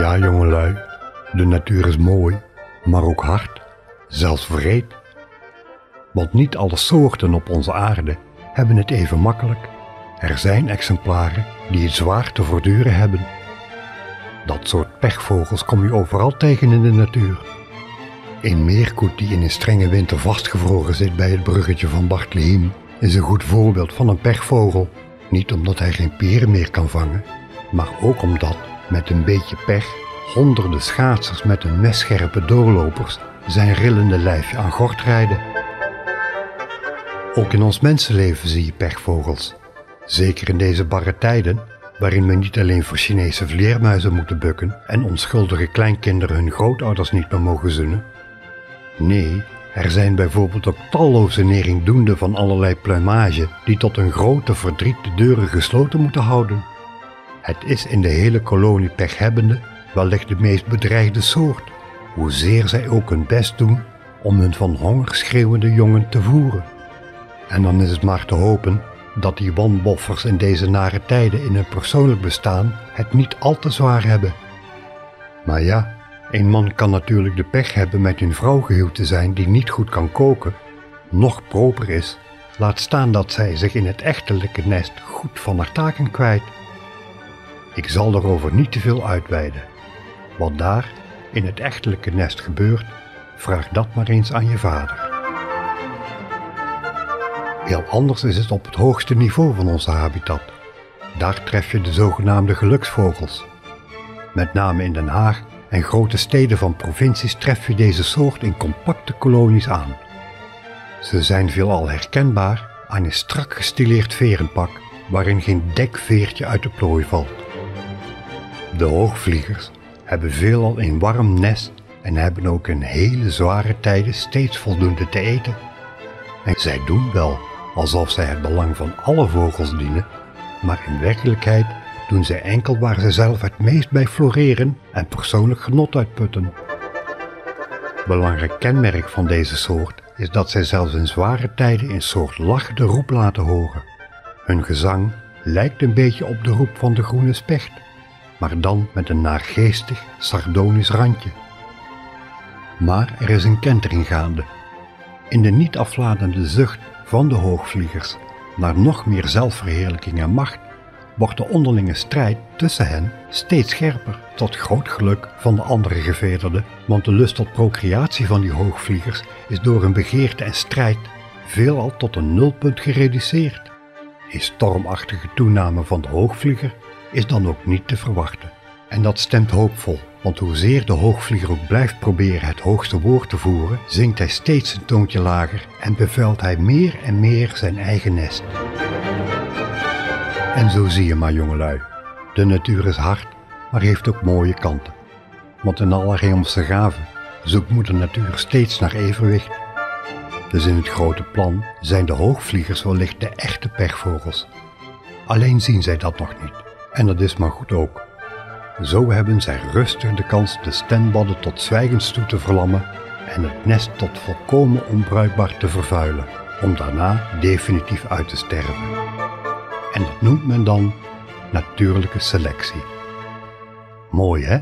De natuur is mooi, maar ook hard, zelfs vreed. Want niet alle soorten op onze aarde hebben het even makkelijk. Er zijn exemplaren die het zwaar te voortduren hebben. Dat soort pechvogels kom je overal tegen in de natuur. Een meerkoet die in een strenge winter vastgevroren zit bij het bruggetje van Bartlehem is een goed voorbeeld van een pechvogel. Niet omdat hij geen peren meer kan vangen, maar ook omdat met een beetje pech honderden schaatsers met hun messcherpe doorlopers zijn rillende lijfje aan gort rijden. Ook in ons mensenleven zie je pechvogels. Zeker in deze barre tijden, waarin we niet alleen voor Chinese vleermuizen moeten bukken en onschuldige kleinkinderen hun grootouders niet meer mogen zoenen. Nee, er zijn bijvoorbeeld ook talloze neringdoenden van allerlei pluimage die tot een grote verdriet de deuren gesloten moeten houden. Het is in de hele kolonie pechhebbende wellicht de meest bedreigde soort, hoezeer zij ook hun best doen om hun van honger schreeuwende jongen te voeren. En dan is het maar te hopen dat die wanboffers in deze nare tijden in hun persoonlijk bestaan het niet al te zwaar hebben. Maar ja, een man kan natuurlijk de pech hebben met een vrouw gehuwd te zijn die niet goed kan koken, nog proper is, laat staan dat zij zich in het echtelijke nest goed van haar taken kwijt. Ik zal daarover niet te veel uitweiden. Wat daar in het echtelijke nest gebeurt, vraag dat maar eens aan je vader. Heel anders is het op het hoogste niveau van onze habitat. Daar tref je de zogenaamde geluksvogels. Met name in Den Haag en grote steden van provincies tref je deze soort in compacte kolonies aan. Ze zijn veelal herkenbaar aan een strak gestileerd verenpak waarin geen dekveertje uit de plooi valt. De hoogvliegers hebben veelal een warm nest en hebben ook in hele zware tijden steeds voldoende te eten. En zij doen wel alsof zij het belang van alle vogels dienen, maar in werkelijkheid doen zij enkel waar ze zelf het meest bij floreren en persoonlijk genot uitputten. Belangrijk kenmerk van deze soort is dat zij zelfs in zware tijden een soort lachende roep laten horen. Hun gezang lijkt een beetje op de roep van de groene specht, maar dan met een naargeestig, sardonisch randje. Maar er is een kentering gaande. In de niet afladende zucht van de hoogvliegers naar nog meer zelfverheerlijking en macht wordt de onderlinge strijd tussen hen steeds scherper, tot groot geluk van de andere gevederden, want de lust tot procreatie van die hoogvliegers is door hun begeerte en strijd veelal tot een nulpunt gereduceerd. Een stormachtige toename van de hoogvlieger is dan ook niet te verwachten. En dat stemt hoopvol, want hoezeer de hoogvlieger ook blijft proberen het hoogste woord te voeren, zingt hij steeds een toontje lager en bevuilt hij meer en meer zijn eigen nest. En zo zie je maar, jongelui. De natuur is hard, maar heeft ook mooie kanten. Want in alle hemelse gaven zoekt moeder natuur steeds naar evenwicht. Dus in het grote plan zijn de hoogvliegers wellicht de echte pechvogels. Alleen zien zij dat nog niet. En dat is maar goed ook. Zo hebben zij rustig de kans de stembadden tot zwijgens toe te verlammen en het nest tot volkomen onbruikbaar te vervuilen, om daarna definitief uit te sterven. En dat noemt men dan natuurlijke selectie. Mooi hè?